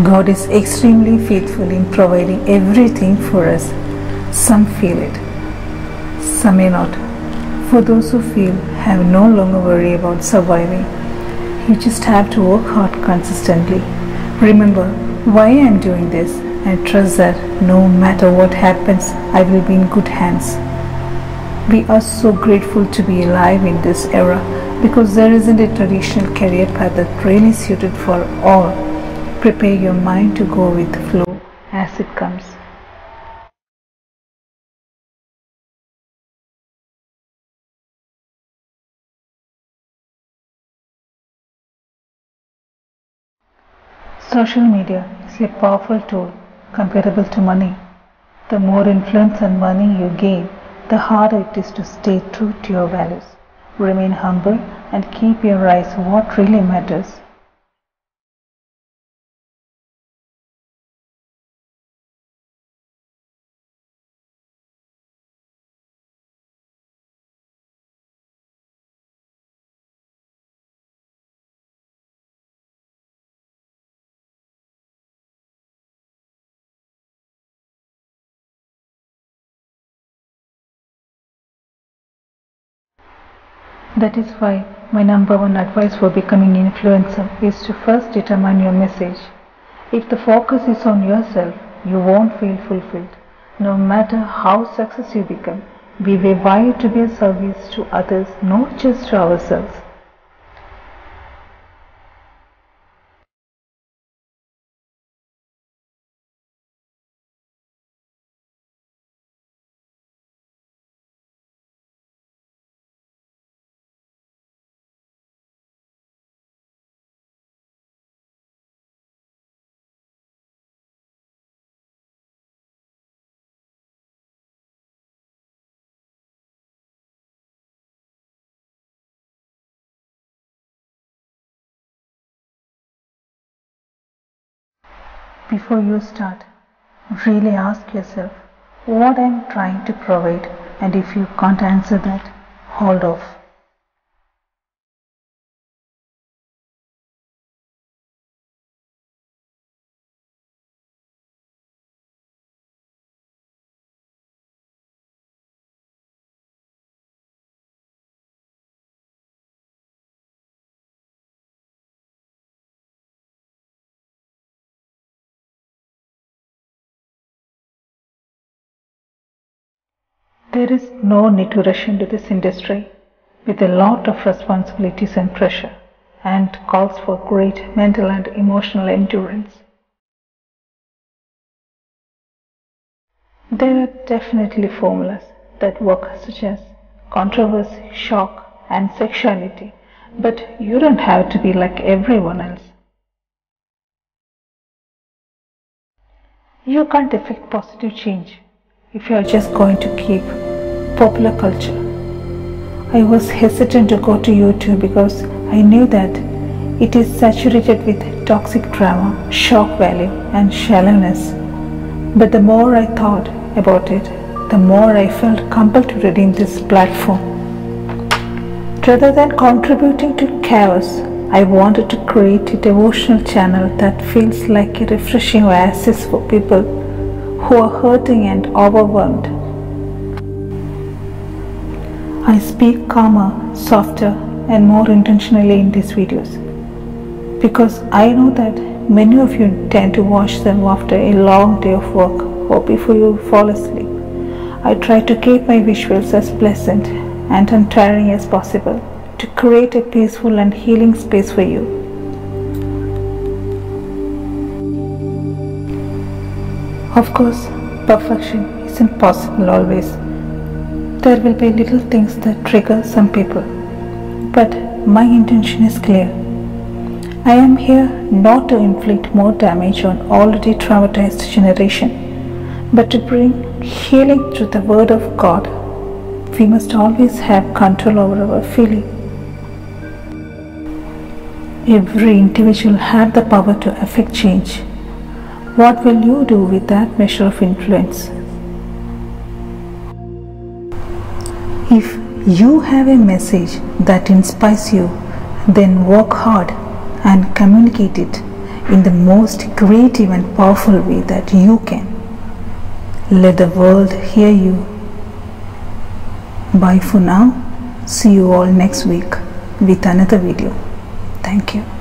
God is extremely faithful in providing everything for us. Some feel it, some may not. For those who feel, have no longer worry about surviving. You just have to work hard consistently. Remember why I am doing this and trust that no matter what happens, I will be in good hands. We are so grateful to be alive in this era because there isn't a traditional career path that really suited for all. Prepare your mind to go with the flow as it comes. Social media is a powerful tool comparable to money. The more influence and money you gain, the harder it is to stay true to your values. Remain humble and keep your eyes on what really matters. That is why my number one advice for becoming influencer is to first determine your message. If the focus is on yourself, you won't feel fulfilled. No matter how success you become, we were wired to be a service to others, not just to ourselves. Before you start, really ask yourself what I am trying to provide, and if you can't answer that, hold off. There is no need to rush into this industry with a lot of responsibilities and pressure and calls for great mental and emotional endurance. There are definitely formulas that work such as controversy, shock and sexuality, but you don't have to be like everyone else. You can't affect positive change if you are just going to keep popular culture. I was hesitant to go to YouTube because I knew that it is saturated with toxic drama, shock value, and shallowness. But the more I thought about it, the more I felt compelled to redeem this platform. Rather than contributing to chaos, I wanted to create a devotional channel that feels like a refreshing oasis for people who are hurting and overwhelmed. I speak calmer, softer, and more intentionally in these videos because I know that many of you tend to watch them after a long day of work or before you fall asleep. I try to keep my visuals as pleasant and untiring as possible to create a peaceful and healing space for you. Of course, perfection isn't possible always. There will be little things that trigger some people, but my intention is clear. I am here not to inflict more damage on already traumatized generation, but to bring healing through the word of God. We must always have control over our feeling. Every individual have the power to affect change. What will you do with that measure of influence? If you have a message that inspires you, then work hard and communicate it. in the most creative and powerful way that you can. Let the world hear you. Bye for now. See you all next week with another video. Thank you.